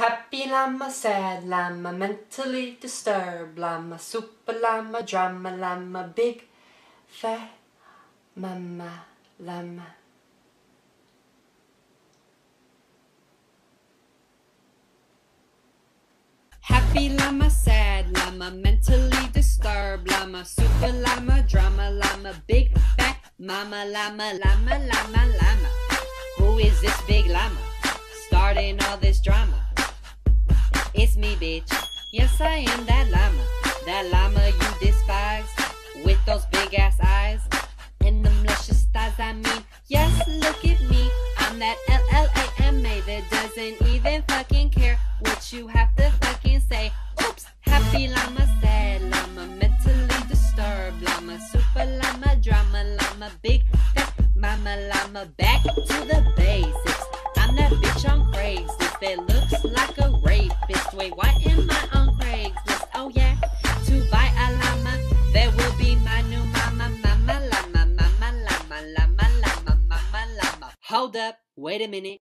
Happy llama, sad llama, mentally disturbed llama, super llama, drama llama, big fat mama llama. Happy llama, sad llama, mentally disturbed llama, super llama, drama llama, big fat mama llama, llama, llama, llama. Who is this big llama? Starting all this drama. Bitch. Yes, I am that llama. That llama you despise. With those big ass eyes. And them luscious thighs. I mean, yes, look at me. I'm that L-L-A-M-A that doesn't even fucking care what you have to fucking say. Oops, happy llama, sad llama, mentally disturbed llama, super llama, drama llama, big fat mama llama. Back to the basics. I'm that bitch on Craigslist that looks like a. Wait, why am I on Craigslist? Oh yeah, to buy a llama that will be my new mama, mama llama, mama llama, llama llama, mama llama. Hold up, wait a minute.